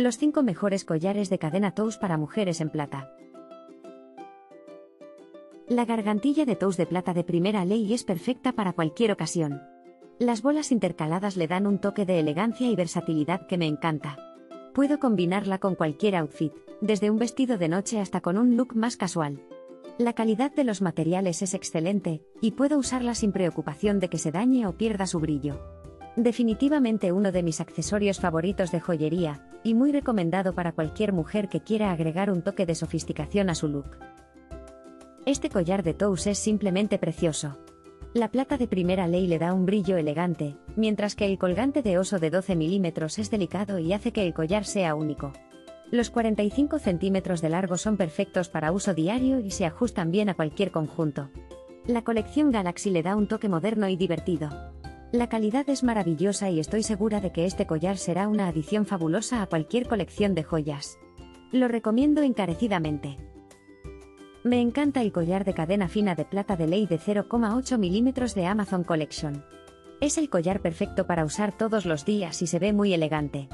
Los 5 mejores collares de cadena Tous para mujeres en plata. La gargantilla de Tous de plata de primera ley es perfecta para cualquier ocasión. Las bolas intercaladas le dan un toque de elegancia y versatilidad que me encanta. Puedo combinarla con cualquier outfit, desde un vestido de noche hasta con un look más casual. La calidad de los materiales es excelente, y puedo usarla sin preocupación de que se dañe o pierda su brillo. Definitivamente uno de mis accesorios favoritos de joyería, y muy recomendado para cualquier mujer que quiera agregar un toque de sofisticación a su look. Este collar de Tous es simplemente precioso. La plata de primera ley le da un brillo elegante, mientras que el colgante de oso de 12 milímetros es delicado y hace que el collar sea único. Los 45 centímetros de largo son perfectos para uso diario y se ajustan bien a cualquier conjunto. La colección Galaxy le da un toque moderno y divertido. La calidad es maravillosa y estoy segura de que este collar será una adición fabulosa a cualquier colección de joyas. Lo recomiendo encarecidamente. Me encanta el collar de cadena fina de plata de ley de 0,8 milímetros de Amazon Collection. Es el collar perfecto para usar todos los días y se ve muy elegante.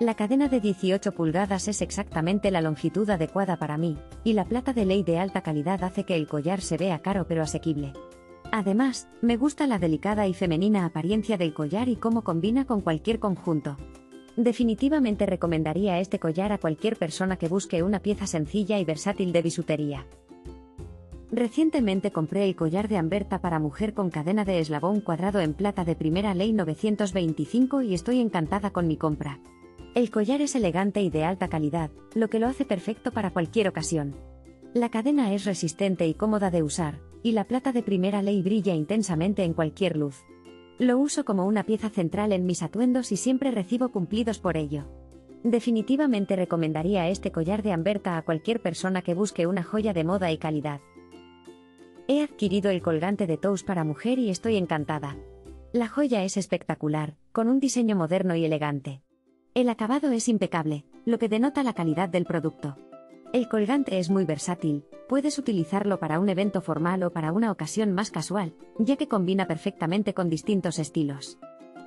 La cadena de 18 pulgadas es exactamente la longitud adecuada para mí, y la plata de ley de alta calidad hace que el collar se vea caro pero asequible. Además, me gusta la delicada y femenina apariencia del collar y cómo combina con cualquier conjunto. Definitivamente recomendaría este collar a cualquier persona que busque una pieza sencilla y versátil de bisutería. Recientemente compré el collar de Amberta para mujer con cadena de eslabón cuadrado en plata de primera ley 925 y estoy encantada con mi compra. El collar es elegante y de alta calidad, lo que lo hace perfecto para cualquier ocasión. La cadena es resistente y cómoda de usar, y la plata de primera ley brilla intensamente en cualquier luz. Lo uso como una pieza central en mis atuendos y siempre recibo cumplidos por ello. Definitivamente recomendaría este collar de Amberta a cualquier persona que busque una joya de moda y calidad. He adquirido el colgante de Tous para mujer y estoy encantada. La joya es espectacular, con un diseño moderno y elegante. El acabado es impecable, lo que denota la calidad del producto. El colgante es muy versátil, puedes utilizarlo para un evento formal o para una ocasión más casual, ya que combina perfectamente con distintos estilos.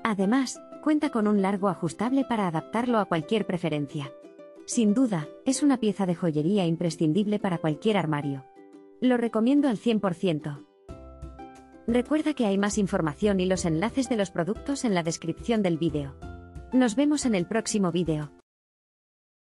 Además, cuenta con un largo ajustable para adaptarlo a cualquier preferencia. Sin duda, es una pieza de joyería imprescindible para cualquier armario. Lo recomiendo al 100%. Recuerda que hay más información y los enlaces de los productos en la descripción del vídeo. Nos vemos en el próximo vídeo.